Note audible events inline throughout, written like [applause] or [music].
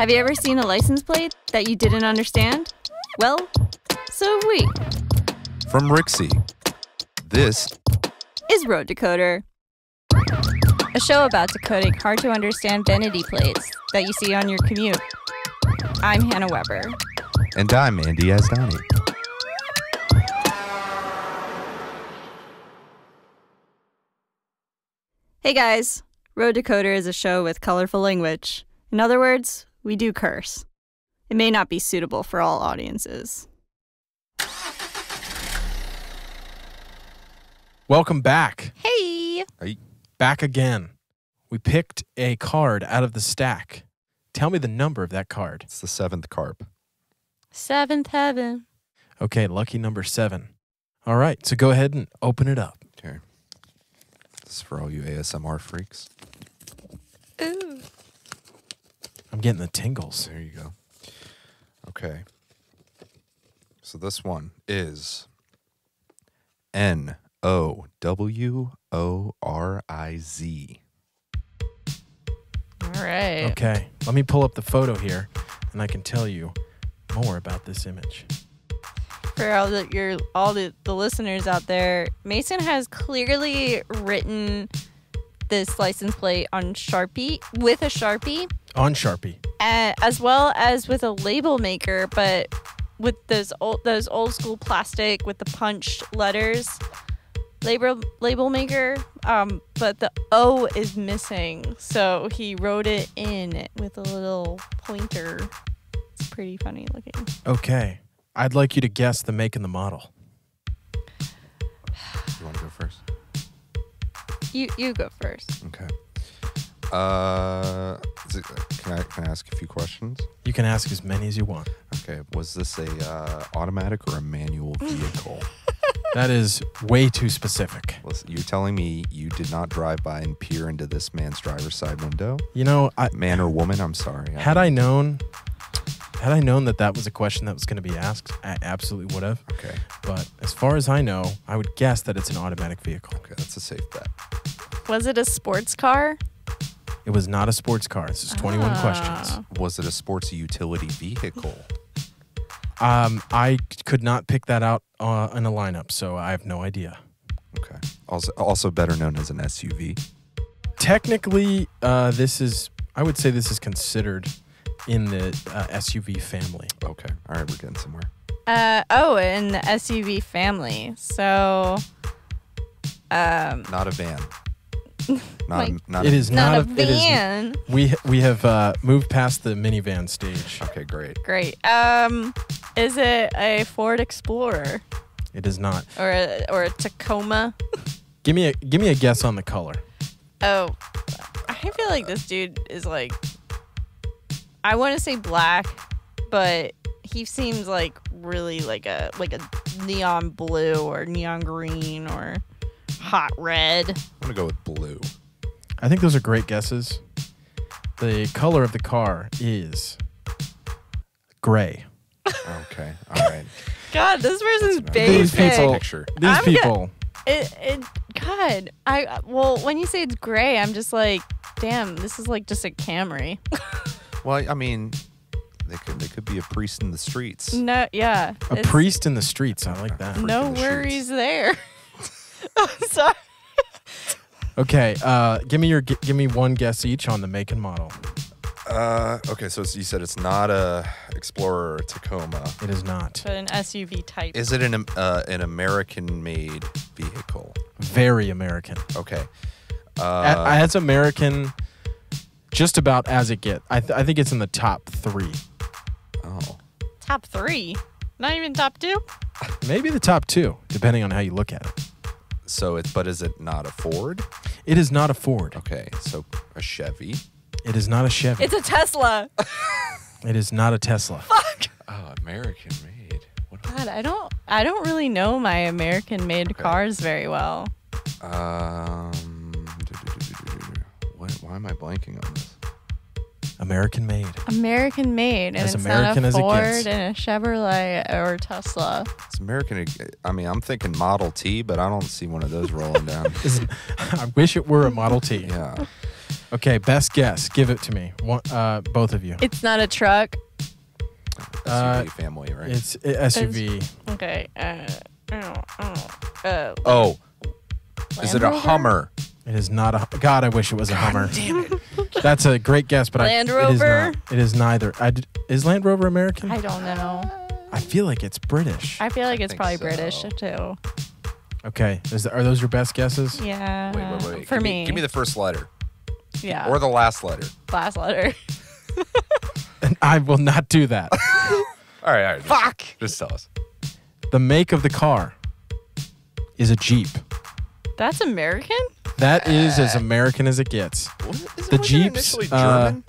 Have you ever seen a license plate that you didn't understand? Well, so have we. From Rixey. This Is Road Decoder. A show about decoding hard to understand vanity plates that you see on your commute. I'm Hannah Weber. and I'm Andy Yazdani. Hey guys, Road Decoder is a show with colorful language. In other words, we do curse. It may not be suitable for all audiences. Welcome back. Hey! Back again. We picked a card out of the stack. Tell me the number of that card. It's the seventh carp. Seventh heaven. Okay, lucky number seven. All right, so go ahead and open it up. Here. This is for all you ASMR freaks. Ooh. I'm getting the tingles. There you go. Okay. So this one is N O W O R I Z. All right. Okay, let me pull up the photo here and I can tell you more about this image. For all the your all the, the listeners out there, Mason has clearly written this license plate on Sharpie with a Sharpie, On Sharpie. uh, as well as with a label maker, but with those old those old school plastic with the punched letters. Label label maker, um, but the O is missing, so he wrote it in with a little pointer. It's pretty funny looking. Okay, I'd like you to guess the make and the model. You want to go first? You you go first. Okay. Uh, it, can I can I ask a few questions? You can ask as many as you want. Okay. Was this a uh, automatic or a manual vehicle? [laughs] That is way too specific. Listen, you're telling me you did not drive by and peer into this man's driver's side window? You know, I, Man or woman? I'm sorry. Had I known, had I known that that was a question that was going to be asked, I absolutely would have. Okay. But as far as I know, I would guess that it's an automatic vehicle. Okay, that's a safe bet. Was it a sports car? It was not a sports car. This is 21 Ah. questions. Was it a sports utility vehicle? Um, I could not pick that out uh, in a lineup, so I have no idea. Okay. Also, also better known as an SUV. Technically, uh, this is, I would say this is considered in the uh, SUV family. Okay. All right, we're getting somewhere. Uh oh, in the SUV family. So, um, Not a van. Not Like- not It a, is not, not, a it is- van. we we have uh, moved past the minivan stage. Okay, great. Great. Um, is it a Ford Explorer It is not. or a, or a Tacoma? Give me a give me a guess on the color. Oh, I feel like this dude is like. I want to say black, but he seems like really like a like a neon blue or neon green or hot red. I'm gonna go with blue. I think those are great guesses. The color of the car is gray. Okay. All right. [laughs] God, this person's That's These basic. people- Picture. These I'm gonna- people. It, it, God, I well, when you say it's gray, I'm just like, damn, this is like just a Camry. [laughs] Well, I mean, they could they could be a priest in the streets. No, yeah, A priest in the streets. I like that. No freaking worries there. [laughs] I'm sorry. Okay, uh, give me your give me one guess each on the make and model. Uh, okay, so you said it's not a Explorer or a Tacoma. It is not. But an SUV type. Is it an uh, an American-made vehicle? Very American. Okay. Uh, as American, just about as it get. I, th- I think it's in the top three. oh, top three, not even top two. Maybe the top two, depending on how you look at it. so it's but is it not a Ford? It is not a Ford. Okay, so a Chevy. It is not a Chevy. It's a Tesla. [laughs] it is not a Tesla. Oh, American made. What? God, I don't, I don't really know my American-made Okay. cars very well. Um. What? Why am I blanking on this? American made. American made, and As it's American not as a it Ford gets. and a Chevrolet or Tesla. It's American. I mean, I'm thinking Model T, but I don't see one of those rolling down. [laughs] I wish it were a Model T. Yeah. Okay, best guess. Give it to me. One, uh, both of you. It's not a truck. Uh, SUV family, right? It's a SUV. Okay. Uh, oh, oh, uh, oh, is it a Land Rover? Hummer? It is not a. God, I wish it was a Hummer. Damn it. [laughs] That's a great guess, but Land I, it is Rover? not. It is neither. I d- is Land Rover American? I don't know. I feel like it's British. I feel like I it's probably so. British too. okay, is are those your best guesses? Yeah. Wait, wait, wait. For give me. give me the first letter yeah. or the last letter. last letter. And I will not do that. [laughs] All right, all right. Just, Fuck. Just tell us. the make of the car is a Jeep. That's American. That is as American as it gets. The Jeeps, initially uh, German?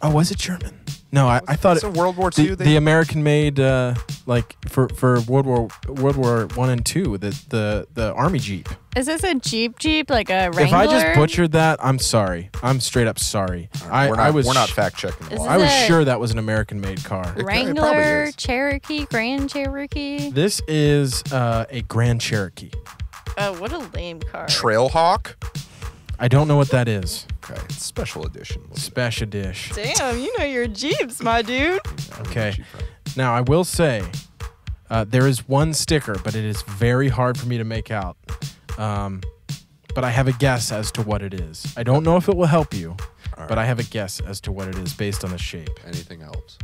Oh, was it German? No, I, I thought It's it, in World War II. the, they- the American made uh, like for for World War World War One and Two the the the Army Jeep. Is this a Jeep Jeep like a Wrangler? If I just butchered that, I'm sorry. I'm straight up sorry. I, we're not, I was we're not fact checking. I was sure that was an American made car. It- it Wrangler, is. Cherokee, Grand Cherokee. This is uh, a Grand Cherokee. Oh, what a lame car. Trailhawk. I don't know what that is. Okay, it's special edition. Special dish. Damn, you know your Jeeps, my dude. Okay. Now I will say, uh, there is one sticker, but it is very hard for me to make out. Um, but I have a guess as to what it is. I don't know if it will help you, All but. I have a guess as to what it is based on the shape. Anything helps.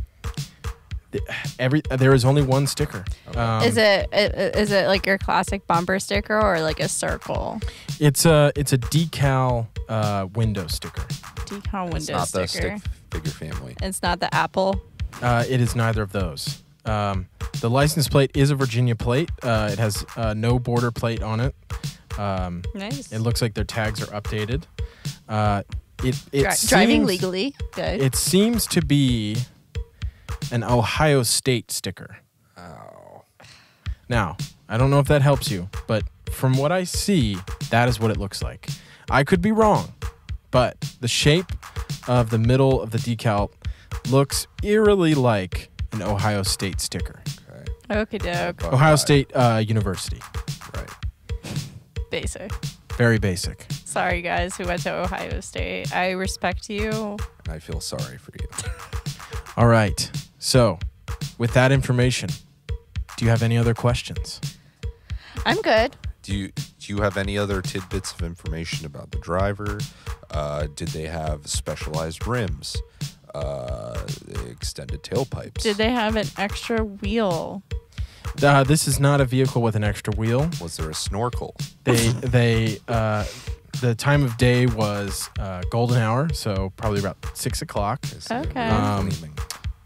[sighs] Every there is only one sticker. Okay. Um, is it i- i- is it like your classic bumper sticker or like a circle It's a it's a decal uh, window sticker. decon window it's not sticker? the stick figure family. It's not the Apple. Uh, it is neither of those. Um, the license plate is a Virginia plate. Uh, it has uh, no border plate on it. Um, Nice. it looks like their tags are updated. Uh, it it Dri- driving legally. Good. It seems to be an Ohio State sticker. Oh. Now, I don't know if that helps you, but from what I see, that is what it looks like. I could be wrong, but the shape of the middle of the decal looks eerily like an Ohio State sticker. Okay. Okie doke. Ohio State uh, University. Right. Basic. Very basic. Sorry, guys who went to Ohio State. I respect you. And I feel sorry for you. All right. So, with that information, do you have any other questions? I'm good. Do you do you have any other tidbits of information about the driver? Uh, did they have specialized rims? Uh, extended tailpipes? Did they have an extra wheel? Uh, this is not a vehicle with an extra wheel. Was there a snorkel? They they uh, the time of day was uh, golden hour, so probably about six o'clock. Okay. Um, gleaming?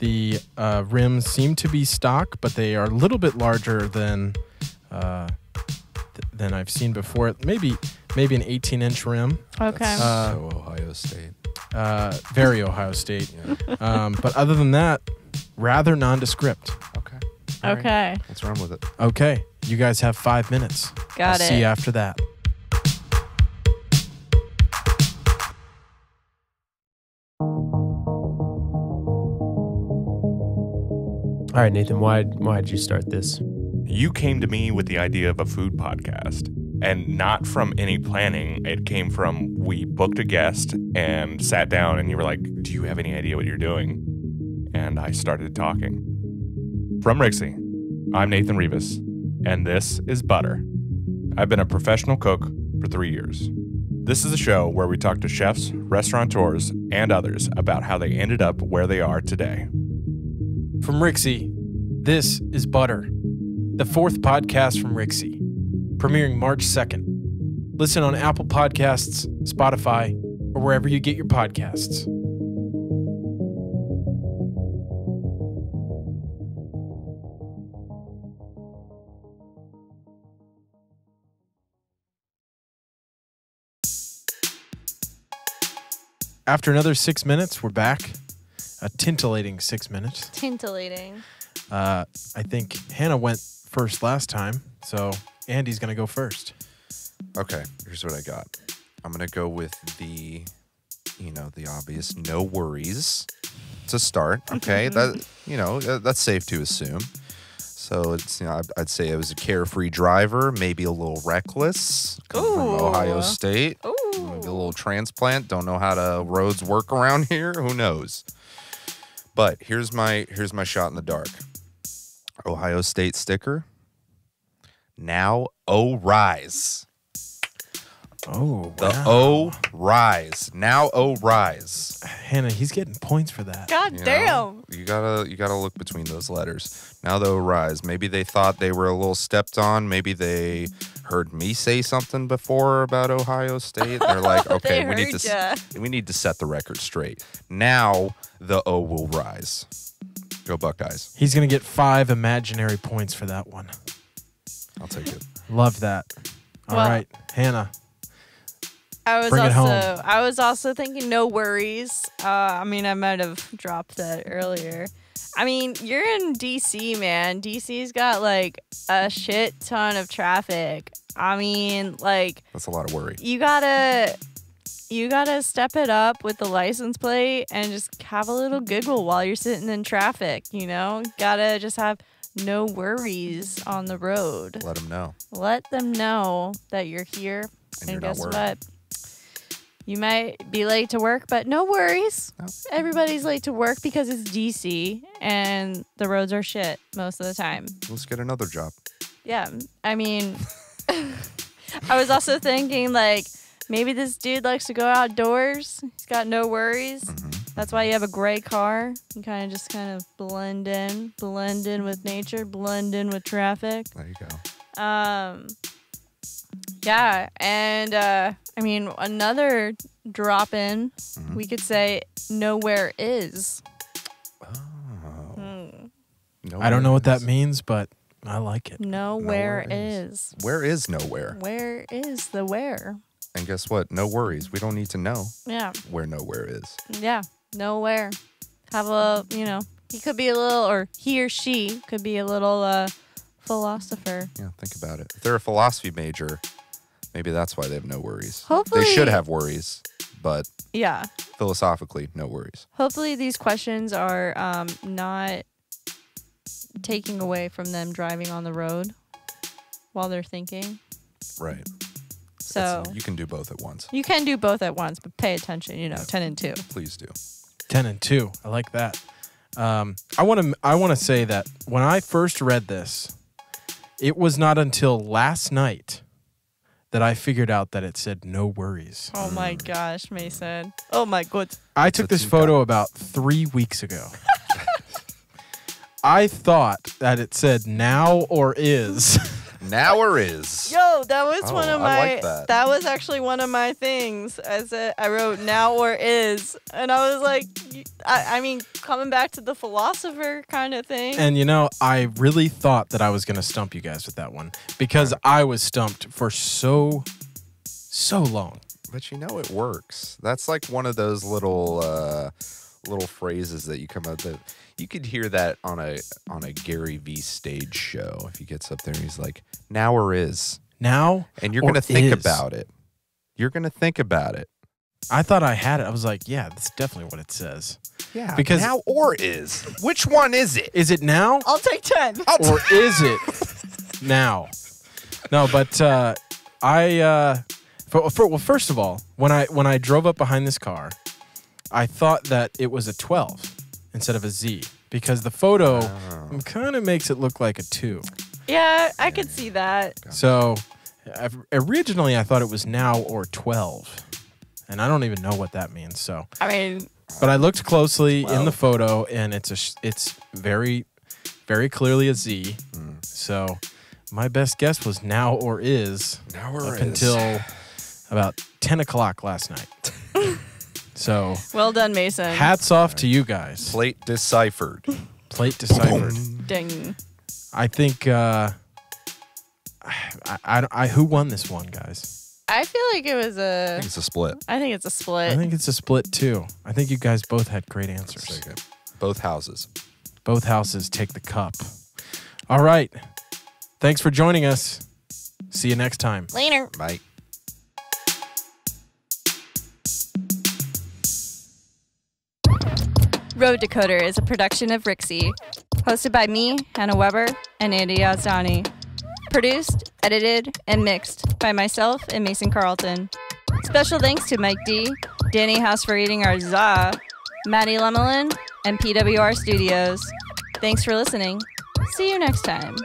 The uh, rims seem to be stock, but they are a little bit larger than uh, th- than I've seen before. Maybe maybe an 18 inch rim. Okay. That's Uh, so Ohio State. Uh, very Ohio State. Yeah. [laughs] Um, but other than that, rather nondescript. okay. All right. okay. Let's run with it. Okay, you guys have five minutes. Got I'll it. See you after that. All right, Nathan, why why'd you start this? You came to me with the idea of a food podcast, and not from any planning. It came from we booked a guest and sat down, and you were like, Do you have any idea what you're doing? And I started talking. From Rixey, I'm Nathan Rivas, and this is Butter. I've been a professional cook for three years. This is a show where we talk to chefs, restaurateurs, and others about how they ended up where they are today. From Rixey, this is Butter, the fourth podcast from Rixey, premiering March 2nd. Listen on Apple Podcasts, Spotify, or wherever you get your podcasts. After another six minutes, we're back. A tintillating six minutes. Tintillating. Uh, I think Hannah went first last time, so Andy's gonna go first. Okay, here's what I got. I'm gonna go with the, you know, the obvious no worries to start. Okay, [laughs] that you know that's safe to assume. So it's you know I'd, I'd say it was a carefree driver, maybe a little reckless, coming from Ohio State. Ooh. Maybe a little transplant. Don't know how to roads work around [laughs] here. Who knows? But here's my here's my shot in the dark. Ohio State sticker. Now O rise. Oh, The wow. O rise. Now O rise. Hannah, he's getting points for that. God You know? damn. You gotta you gotta look between those letters. Now the O rise. Maybe they thought they were a little stepped on. Maybe they heard me say something before about Ohio State. They're [laughs] like, okay, They we need to ya. we need to set the record straight. Now the O will rise. Go Buckeyes. He's gonna get five imaginary points for that one. I'll take it. Love that. All right, Well- Hannah. I was Bring also. I was also thinking no worries. Uh, I mean, I might have dropped that earlier. I mean, you're in DC, man. DC's got like a shit ton of traffic. I mean, like That's a lot of worry. you gotta you gotta step it up with the license plate and just have a little giggle while you're sitting in traffic. You know, gotta just have no worries on the road. Let them know. Let them know that you're here. And And, you're guess worried. what? You might be late to work, but no worries. Everybody's late to work because it's DC and the roads are shit most of the time. Let's get another job. Yeah. I mean, [laughs] I was also thinking like maybe this dude likes to go outdoors. He's got no worries. That's why you have a gray car. You kind of just kind of blend in, blend in with nature, blend in with traffic. There you go. Um, yeah, and uh, I mean another drop in, Mm-hmm. we could say nowhere is. Oh. Hmm. No I don't know what that means, but I like it. Nowhere Nowhere is. is. Where is nowhere? Where is the where? And guess what? No worries. We don't need to know Yeah, where nowhere is. yeah, nowhere. Have a you know he could be a little or he or she could be a little uh philosopher. Yeah, think about it. If they're a philosophy major, maybe that's why they have no worries. Hopefully, They should have worries, but Yeah, philosophically, no worries. hopefully these questions are um, not taking away from them driving on the road while they're thinking. Right. So It's- you can do both at once. you can do both at once, but pay attention. You know, ten and two. Please do. Ten and two. I like that. Um, I want to. I want to say that when I first read this, it was not until last night that I figured out that it said no worries. Oh my gosh, Mason. Oh my god. I took this photo about three weeks ago. [laughs] I thought that it said now or is. [laughs] Now or is. Yo, that was Oh, one of I my. like that. that. was actually one of my things. I said I wrote now or is, and I was like, I, I mean, coming back to the philosopher kind of thing. and you know, I really thought that I was going to stump you guys with that one because I was stumped for so, so long. But you know it works. That's like one of those little uh little phrases that you come up that you could hear that on a on a Gary V stage show if he gets up there and he's like, now or is. Now, And you're gonna think is. about it. You're gonna think about it. I thought I had it. I was like, yeah, that's definitely what it says. Yeah. Because- now or is. Which one is it? Is it now I'll take ten. or is it [laughs] now? No, but uh, I uh, for, for, well, first of all, when I when I drove up behind this car, I thought that it was a 12 instead of a Z because the photo Oh. kind of makes it look like a two. Yeah, I could see that. So I've, originally I thought it was now or 12, and I don't even know what that means. So, I mean, but I looked closely in the photo, and it's a it's very very clearly a Z. Mm. So my best guess was now or is Now or up is. until about 10 o'clock last night. [laughs] so well done, Mason. hats off to you guys. plate deciphered. Plate deciphered. Ding. I think uh, I, I, I who won this one, guys? I feel like it was I a. think it's a split. I think it's a split. I think it's a split too. I think you guys both had great answers. take. Both houses. Both houses take the cup. All right. Thanks for joining us. See you next time. Later. Mike. Road Decoder is a production of Rixey, hosted by me, Hannah Weber, and Andy Yazdani. Produced, edited, and mixed by myself and Mason Carlton. Special thanks to Mike D, Danny House for eating our za, Maddie Lemelin, and PWR Studios. Thanks for listening. See you next time.